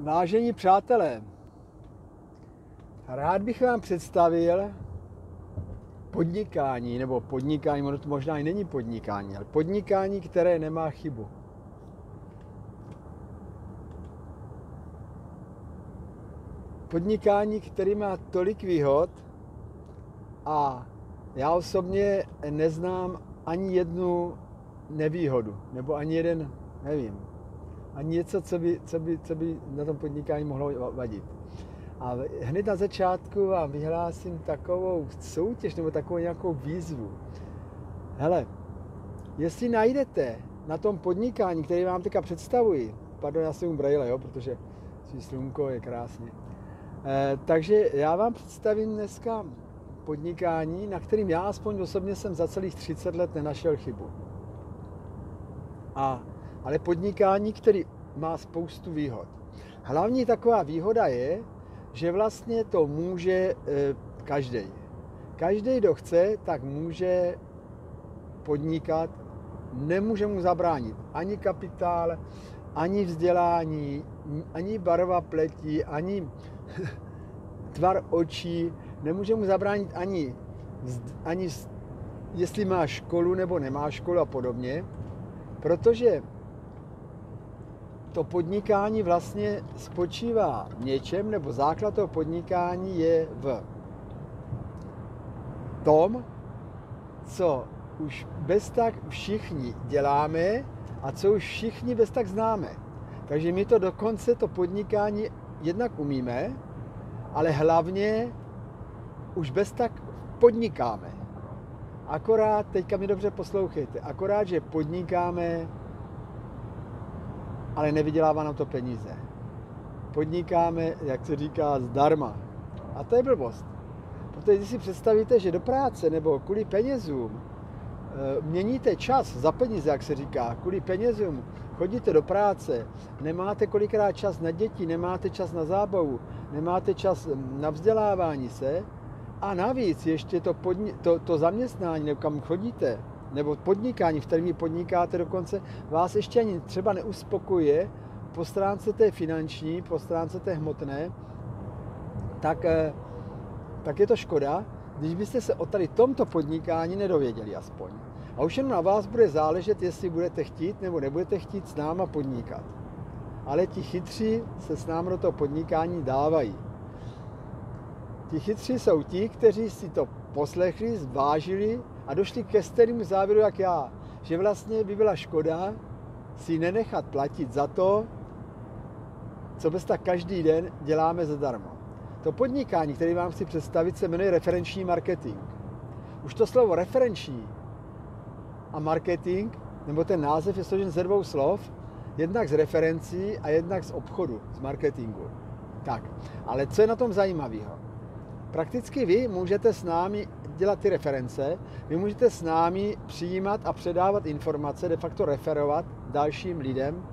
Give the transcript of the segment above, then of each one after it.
Vážení přátelé, rád bych vám představil podnikání, nebo podnikání, ono to možná i není podnikání, ale podnikání, které nemá chybu. Podnikání, který má tolik výhod a já osobně neznám ani jednu nevýhodu, nebo ani jeden, nevím, ani něco, co by, co by, co by na tom podnikání mohlo vadit. A hned na začátku vám vyhlásím takovou soutěž nebo takovou nějakou výzvu. Hele, jestli najdete na tom podnikání, který vám teďka představuji, pardon, já jsem brajle, jo, protože si slunko je krásně. Eh, takže já vám představím dneska podnikání, na kterým já aspoň osobně jsem za celých 30 let nenašel chybu. A, ale podnikání, který má spoustu výhod. Hlavní taková výhoda je, že vlastně to může e, každý. Každý, kdo chce, tak může podnikat, nemůže mu zabránit ani kapitál, ani vzdělání, ani barva pleti, ani tvar očí, nemůže mu zabránit ani, ani jestli má školu nebo nemá školu a podobně, protože to podnikání vlastně spočívá v něčem, nebo základ toho podnikání je v tom, co už bez tak všichni děláme a co už všichni bez tak známe. Takže my to dokonce, to podnikání jednak umíme, ale hlavně už bez tak podnikáme. Akorát, teďka mi dobře poslouchejte, akorát, že podnikáme ale nevydělává nám to peníze. Podnikáme, jak se říká, zdarma. A to je blbost. Protože když si představíte, že do práce nebo kvůli penězům eh, měníte čas za peníze, jak se říká, kvůli penězům chodíte do práce, nemáte kolikrát čas na děti, nemáte čas na zábavu, nemáte čas na vzdělávání se a navíc ještě to, podni- to, to zaměstnání, kam chodíte, nebo podnikání, v kterém podnikáte dokonce, vás ještě ani třeba neuspokuje po stránce té finanční, po stránce té hmotné, tak, eh, tak je to škoda, když byste se o tady tomto podnikání nedověděli aspoň. A už jenom na vás bude záležet, jestli budete chtít nebo nebudete chtít s náma podnikat. Ale ti chytří se s námi do toho podnikání dávají. Ti chytří jsou ti, kteří si to poslechli, zvážili a došli ke stejnému závěru, jak já, že vlastně by byla škoda si nenechat platit za to, co bez tak každý den děláme zadarmo. To podnikání, které vám chci představit, se jmenuje referenční marketing. Už to slovo referenční a marketing, nebo ten název je složen ze dvou slov, jednak z referencí a jednak z obchodu, z marketingu. Tak, ale co je na tom zajímavého? Prakticky vy můžete s námi dělat ty reference, vy můžete s námi přijímat a předávat informace, de facto referovat dalším lidem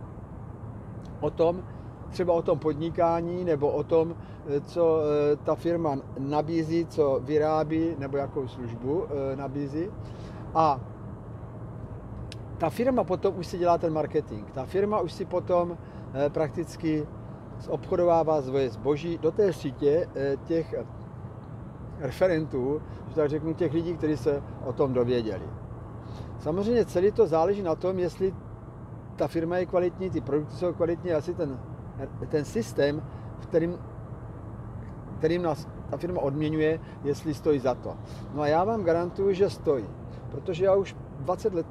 o tom, třeba o tom podnikání nebo o tom, eh, co eh, ta firma nabízí, co vyrábí nebo jakou službu eh, nabízí. A ta firma potom už si dělá ten marketing. Ta firma už si potom prakticky obchodovává svoje zboží do té sítě těch referentů, že tak řeknu, těch lidí, kteří se o tom dověděli. Samozřejmě celý to záleží na tom, jestli ta firma je kvalitní, ty produkty jsou kvalitní, asi ten, ten systém, v kterým, kterým nás ta firma odměňuje, jestli stojí za to. No a já vám garantuju, že stojí, protože já už 20 let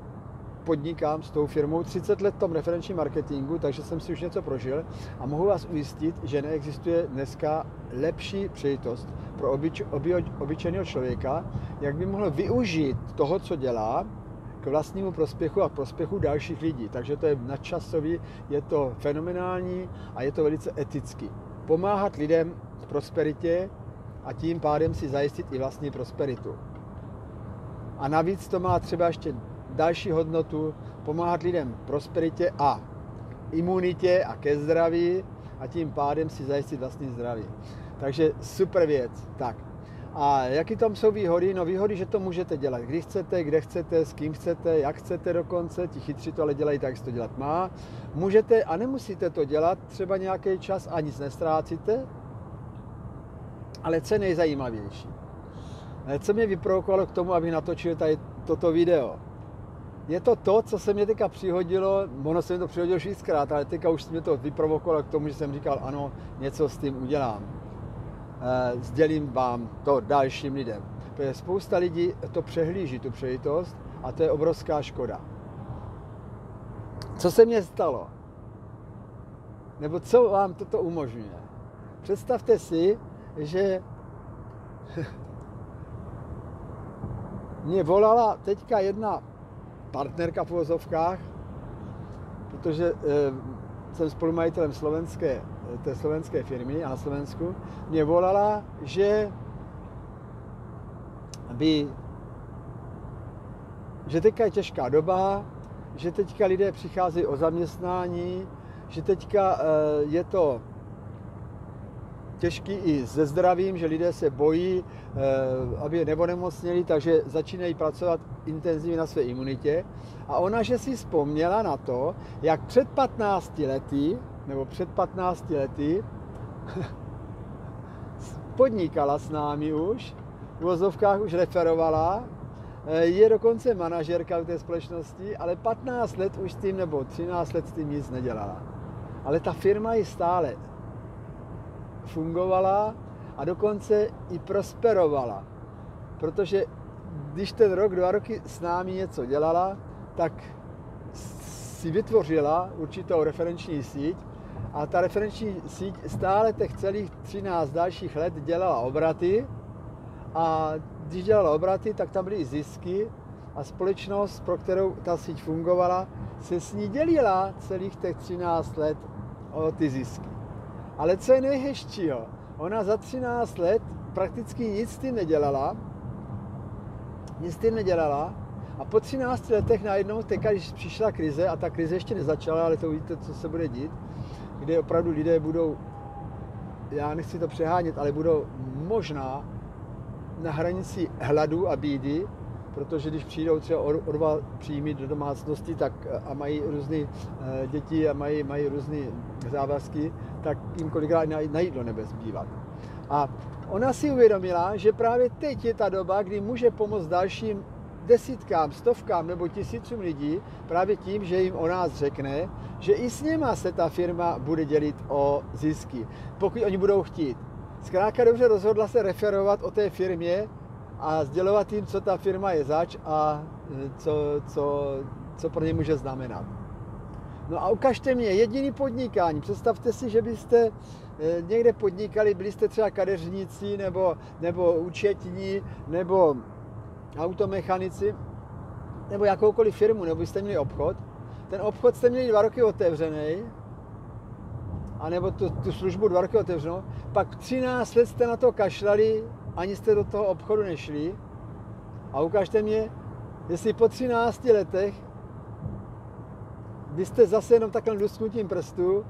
podnikám s tou firmou 30 let v tom referenčním marketingu, takže jsem si už něco prožil a mohu vás ujistit, že neexistuje dneska lepší příležitost pro obyč, oby, obyčejného člověka, jak by mohl využít toho, co dělá, k vlastnímu prospěchu a prospěchu dalších lidí. Takže to je nadčasový, je to fenomenální a je to velice etický. Pomáhat lidem v prosperitě a tím pádem si zajistit i vlastní prosperitu. A navíc to má třeba ještě další hodnotu, pomáhat lidem prosperitě a imunitě a ke zdraví a tím pádem si zajistit vlastní zdraví. Takže super věc. Tak. A jaký tam jsou výhody? No výhody, že to můžete dělat, kdy chcete, kde chcete, s kým chcete, jak chcete dokonce. Ti chytři to ale dělají tak, jak to dělat má. Můžete a nemusíte to dělat třeba nějaký čas a nic nestrácíte. Ale co je nejzajímavější? Eh, co mě vyprovokovalo k tomu, abych natočil tady toto video? Je to to, co se mě teďka přihodilo, ono se mi to přihodilo šestkrát, ale teďka už mě to vyprovokovalo k tomu, že jsem říkal, ano, něco s tím udělám. E, sdělím vám to dalším lidem. Protože spousta lidí to přehlíží, tu přejitost, a to je obrovská škoda. Co se mně stalo? Nebo co vám toto umožňuje? Představte si, že mě volala teďka jedna partnerka v uvozovkách, protože e, jsem spolumajitelem slovenské, té slovenské firmy a na Slovensku, mě volala, že by že teďka je těžká doba, že teďka lidé přicházejí o zaměstnání, že teďka e, je to těžký i se zdravím, že lidé se bojí, eh, aby nebo nemocněli, takže začínají pracovat intenzivně na své imunitě. A ona, že si vzpomněla na to, jak před 15 lety, nebo před 15 lety, podnikala s námi už, v vozovkách už referovala, eh, je dokonce manažerka v té společnosti, ale 15 let už s tím, nebo 13 let s tím nic nedělala. Ale ta firma ji stále fungovala a dokonce i prosperovala. Protože když ten rok, dva roky s námi něco dělala, tak si vytvořila určitou referenční síť a ta referenční síť stále těch celých 13 dalších let dělala obraty a když dělala obraty, tak tam byly i zisky a společnost, pro kterou ta síť fungovala, se s ní dělila celých těch 13 let o ty zisky. Ale co je nejhezčího, ona za 13 let prakticky nic s tím nedělala, nic tím nedělala a po 13 letech najednou teďka, když přišla krize, a ta krize ještě nezačala, ale to uvidíte, co se bude dít, kde opravdu lidé budou, já nechci to přehánět, ale budou možná na hranici hladu a bídy, protože když přijdou třeba o dva příjmy do domácnosti tak, a mají různé eh, děti a mají, mají různé závazky, tak jim kolikrát na jídlo nebezbývat. A ona si uvědomila, že právě teď je ta doba, kdy může pomoct dalším desítkám, stovkám nebo tisícům lidí právě tím, že jim o nás řekne, že i s něma se ta firma bude dělit o zisky, pokud oni budou chtít. Zkrátka dobře rozhodla se referovat o té firmě a sdělovat jim, co ta firma je zač a e, co, co, co pro ně může znamenat. No a ukažte mě jediný podnikání. Představte si, že byste e, někde podnikali, byli jste třeba kadeřníci nebo, nebo účetní nebo automechanici nebo jakoukoliv firmu, nebo jste měli obchod. Ten obchod jste měli dva roky otevřený, anebo tu, tu službu dva roky otevřenou, pak 13 let jste na to kašlali ani jste do toho obchodu nešli a ukážte mě, jestli po 13 letech byste zase jenom takhle lusknutím prstů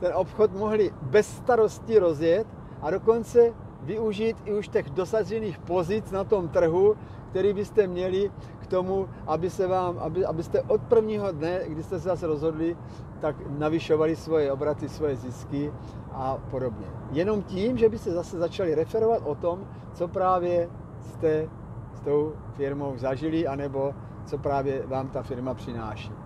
ten obchod mohli bez starosti rozjet a dokonce využít i už těch dosažených pozic na tom trhu, který byste měli k tomu, aby se vám, aby, abyste od prvního dne, kdy jste se zase rozhodli, tak navyšovali svoje obraty, svoje zisky a podobně. Jenom tím, že byste zase začali referovat o tom, co právě jste s tou firmou zažili, anebo co právě vám ta firma přináší.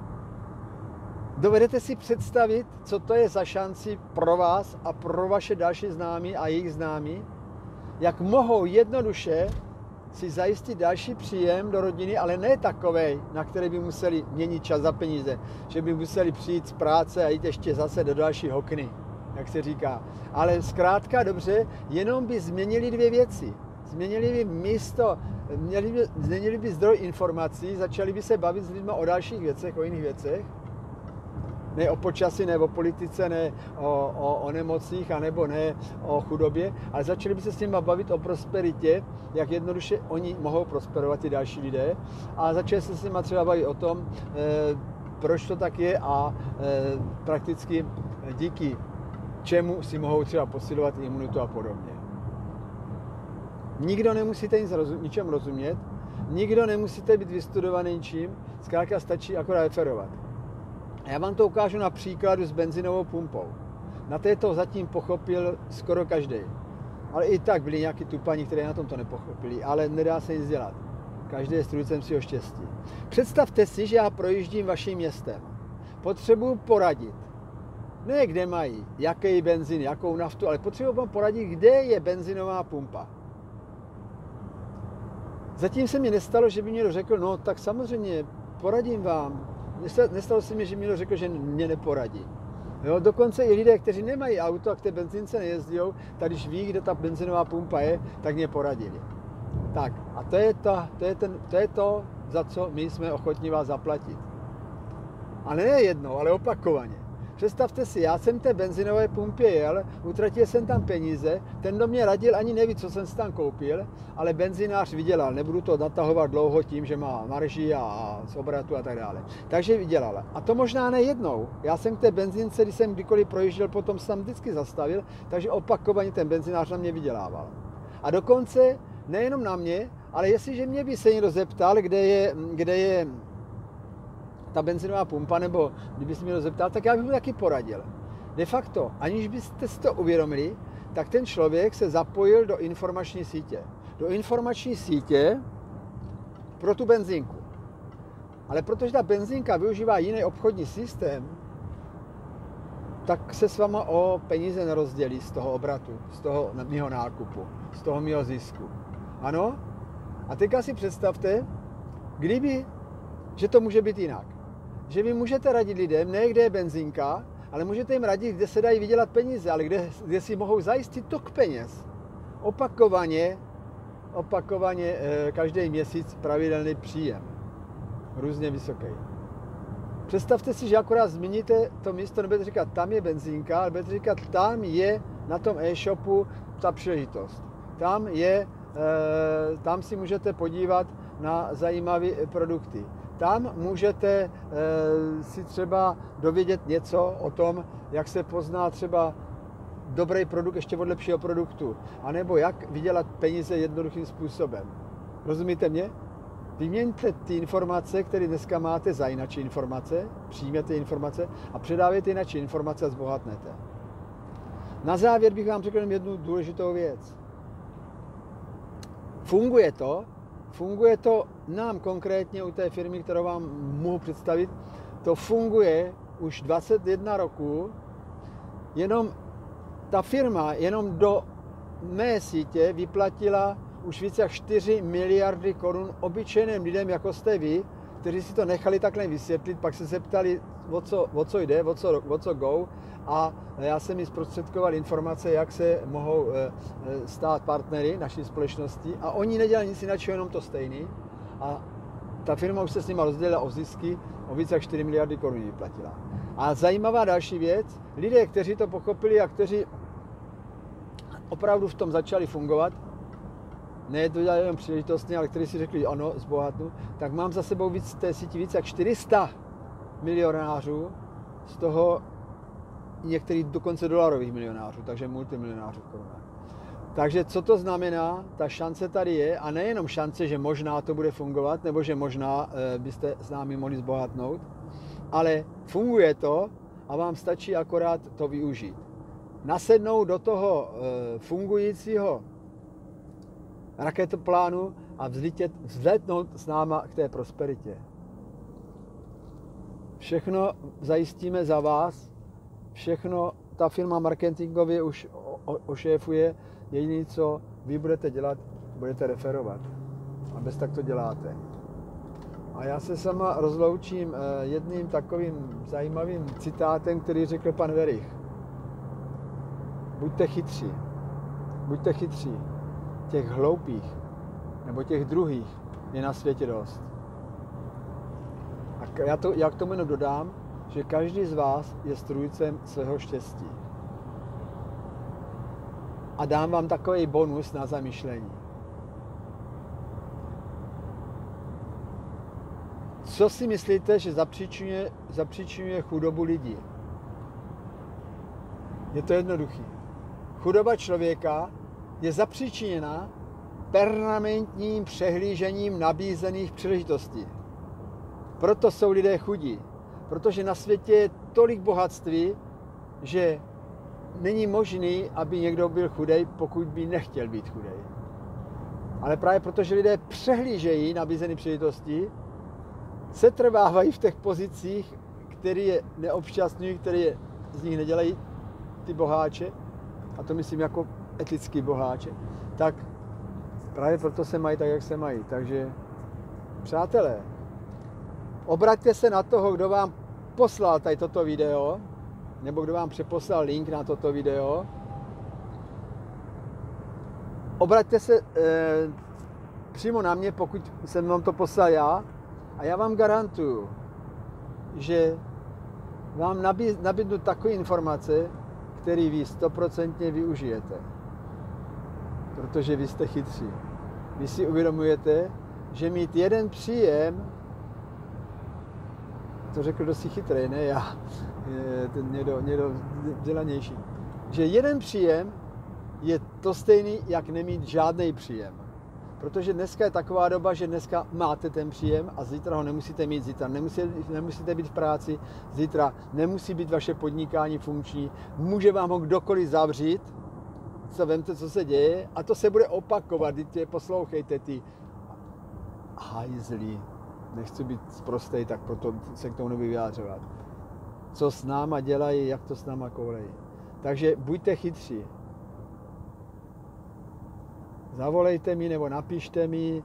Dovedete si představit, co to je za šanci pro vás a pro vaše další známí a jejich známí? Jak mohou jednoduše si zajistit další příjem do rodiny, ale ne takový, na který by museli měnit čas za peníze, že by museli přijít z práce a jít ještě zase do další okny, jak se říká. Ale zkrátka dobře, jenom by změnili dvě věci. Změnili by místo, měli by, změnili by zdroj informací, začali by se bavit s lidmi o dalších věcech, o jiných věcech, ne o počasí, ne o politice, ne o, o, o nemocích, anebo ne o chudobě, ale začali by se s nimi bavit o prosperitě, jak jednoduše oni mohou prosperovat i další lidé a začali se s nimi třeba bavit o tom, e, proč to tak je a e, prakticky díky čemu si mohou třeba posilovat imunitu a podobně. Nikdo nemusíte nic rozum, ničem rozumět, nikdo nemusíte být vystudovaný ničím, zkrátka stačí akorát referovat. Já vám to ukážu na příkladu s benzinovou pumpou. Na této zatím pochopil skoro každý. Ale i tak byli nějaký tupaní, kteří na tom to nepochopili, ale nedá se nic dělat. Každý je strůjcem svého štěstí. Představte si, že já projíždím vaším městem. Potřebuji poradit. Ne kde mají, jaký benzín, jakou naftu, ale potřebuji vám poradit, kde je benzinová pumpa. Zatím se mi nestalo, že by někdo řekl, no tak samozřejmě poradím vám. Nestalo se mi, že mi řekl, že mě neporadí. Jo, dokonce i lidé, kteří nemají auto a k té benzince nejezdí, tak když ví, kde ta benzinová pumpa je, tak mě poradili. Tak a to je, to, to, je ten, to je to, za co my jsme ochotní vás zaplatit. A ne jednou, ale opakovaně. Představte si, já jsem té benzinové pumpě jel, utratil jsem tam peníze, ten do mě radil, ani neví, co jsem si tam koupil, ale benzinář vydělal. Nebudu to natahovat dlouho tím, že má marži a, z obratu a tak dále. Takže vydělal. A to možná ne jednou. Já jsem k té benzince, když jsem kdykoliv projížděl, potom jsem vždycky zastavil, takže opakovaně ten benzinář na mě vydělával. A dokonce nejenom na mě, ale jestliže mě by se někdo zeptal, kde je, kde je ta benzinová pumpa, nebo kdyby se mě zeptal, tak já bych mu taky poradil. De facto, aniž byste si to uvědomili, tak ten člověk se zapojil do informační sítě. Do informační sítě pro tu benzínku. Ale protože ta benzínka využívá jiný obchodní systém, tak se s váma o peníze nerozdělí z toho obratu, z toho mého nákupu, z toho mého zisku. Ano? A teďka si představte, kdyby, že to může být jinak že vy můžete radit lidem, ne kde je benzínka, ale můžete jim radit, kde se dají vydělat peníze, ale kde, kde si mohou zajistit tok peněz. Opakovaně, opakovaně eh, každý měsíc pravidelný příjem. Různě vysoký. Představte si, že akorát zmíníte to místo, nebudete říkat, tam je benzínka, ale budete říkat, tam je na tom e-shopu ta příležitost. Tam je, eh, tam si můžete podívat na zajímavé produkty. Tam můžete eh, si třeba dovědět něco o tom, jak se pozná třeba dobrý produkt ještě od lepšího produktu, anebo jak vydělat peníze jednoduchým způsobem. Rozumíte mě? Vyměňte ty informace, které dneska máte za jináčí informace, přijměte informace a předávejte jináčí informace a zbohatnete. Na závěr bych vám řekl jednu důležitou věc. Funguje to, Funguje to nám konkrétně u té firmy, kterou vám mohu představit, to funguje už 21 roku, jenom ta firma jenom do mé sítě vyplatila už více jak 4 miliardy korun obyčejným lidem, jako jste vy, kteří si to nechali takhle vysvětlit, pak se zeptali, o co, o co jde, o co, o co go a já jsem mi zprostředkoval informace, jak se mohou eh, eh, stát partnery naší společnosti a oni nedělali nic jiného, jenom to stejný a ta firma už se s nimi rozdělila o zisky, o více jak 4 miliardy korun vyplatila. A zajímavá další věc, lidé, kteří to pochopili a kteří opravdu v tom začali fungovat, ne to dělali jenom příležitostně, ale kteří si řekli, ano, zbohatnu, tak mám za sebou víc té síti více jak 400 milionářů, z toho některých dokonce dolarových milionářů, takže multimilionářů v korunách. Takže co to znamená? Ta šance tady je a nejenom šance, že možná to bude fungovat, nebo že možná e, byste s námi mohli zbohatnout, ale funguje to a vám stačí akorát to využít. Nasednout do toho e, fungujícího raketoplánu a vzletět, vzletnout s náma k té prosperitě. Všechno zajistíme za vás, všechno ta firma marketingově už ošéfuje, jediné, co vy budete dělat, budete referovat. A bez tak to děláte. A já se sama rozloučím eh, jedním takovým zajímavým citátem, který řekl pan Verich. Buďte chytří. Buďte chytří. Těch hloupých nebo těch druhých je na světě dost. A já, to, já k tomu jenom dodám, že každý z vás je strůjcem svého štěstí. A dám vám takový bonus na zamyšlení. Co si myslíte, že zapříčinuje, zapříčinuje chudobu lidí? Je to jednoduchý. Chudoba člověka je zapříčiněna permanentním přehlížením nabízených příležitostí. Proto jsou lidé chudí. Protože na světě je tolik bohatství, že není možný, aby někdo byl chudej, pokud by nechtěl být chudej. Ale právě protože lidé přehlížejí nabízené příležitosti, se trvávají v těch pozicích, které je neobšťastňují, které je, z nich nedělají ty boháče, a to myslím jako etický boháče, tak právě proto se mají tak, jak se mají. Takže, přátelé, obraťte se na toho, kdo vám poslal tady toto video, nebo kdo vám přeposlal link na toto video. Obraťte se e, přímo na mě, pokud jsem vám to poslal já, a já vám garantuju, že vám nabídnu takové informace, které vy stoprocentně využijete. Protože vy jste chytří. Vy si uvědomujete, že mít jeden příjem, to řekl dosti chytrý, ne já, ten někdo, někdo dělanější, že jeden příjem je to stejný, jak nemít žádný příjem. Protože dneska je taková doba, že dneska máte ten příjem a zítra ho nemusíte mít, zítra nemusíte, nemusíte být v práci, zítra nemusí být vaše podnikání funkční, může vám ho kdokoliv zavřít, co vemte, co se děje a to se bude opakovat, Teď poslouchejte ty. Hajzlí, nechci být prostej, tak proto se k tomu nebudu vyjádřovat. Co s náma dělají, jak to s náma koulejí. Takže buďte chytří zavolejte mi nebo napište mi,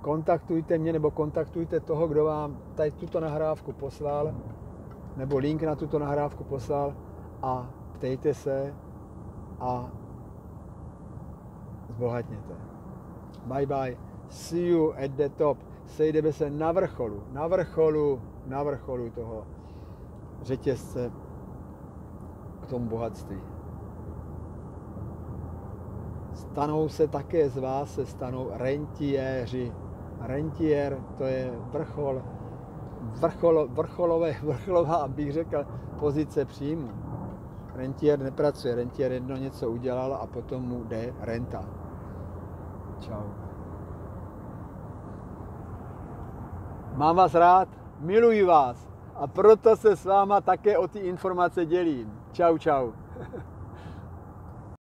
kontaktujte mě nebo kontaktujte toho, kdo vám tady tuto nahrávku poslal, nebo link na tuto nahrávku poslal a ptejte se a zbohatněte. Bye bye. See you at the top. Sejdeme se na vrcholu, na vrcholu, na vrcholu toho řetězce k tomu bohatství stanou se také z vás, se stanou rentiéři. Rentier to je vrchol, vrchol, vrcholové, vrcholová, bych řekl, pozice příjmu. Rentier nepracuje, rentier jedno něco udělal a potom mu jde renta. Čau. Mám vás rád, miluji vás a proto se s váma také o ty informace dělím. Čau, čau.